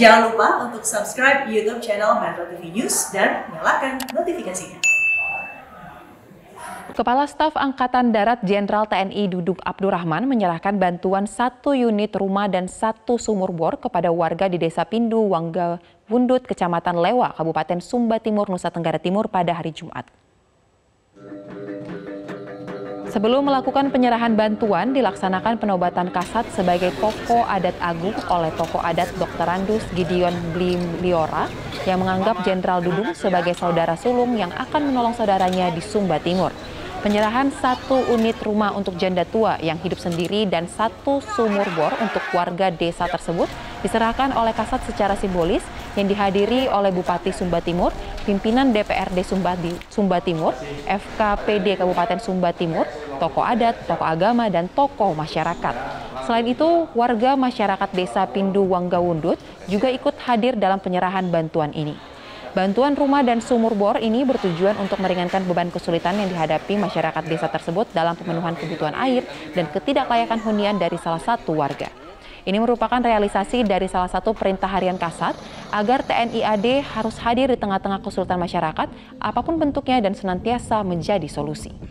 Jangan lupa untuk subscribe YouTube channel Metro TV News dan nyalakan notifikasinya. Kepala Staf Angkatan Darat Jenderal TNI Duduk Abdurrahman menyerahkan bantuan satu unit rumah dan satu sumur bor kepada warga di Desa Pindu, Wangga Wundut, Kecamatan Lewa, Kabupaten Sumba Timur, Nusa Tenggara Timur pada hari Jumat. Sebelum melakukan penyerahan bantuan, dilaksanakan penobatan kasat sebagai tokoh adat agung oleh tokoh adat Dr. Randus Gideon Blim Liora yang menganggap Jenderal Dudung sebagai saudara sulung yang akan menolong saudaranya di Sumba Timur. Penyerahan satu unit rumah untuk janda tua yang hidup sendiri dan satu sumur bor untuk warga desa tersebut diserahkan oleh Kasat secara simbolis yang dihadiri oleh Bupati Sumba Timur, pimpinan DPRD Sumba, Sumba Timur, FKPD Kabupaten Sumba Timur, tokoh adat, tokoh agama, dan tokoh masyarakat. Selain itu, warga masyarakat desa Pindu Wanggawundut juga ikut hadir dalam penyerahan bantuan ini. Bantuan rumah dan sumur bor ini bertujuan untuk meringankan beban kesulitan yang dihadapi masyarakat desa tersebut dalam pemenuhan kebutuhan air dan ketidaklayakan hunian dari salah satu warga. Ini merupakan realisasi dari salah satu perintah harian Kasat agar TNI AD harus hadir di tengah-tengah kesulitan masyarakat, apa pun bentuknya dan senantiasa menjadi solusi.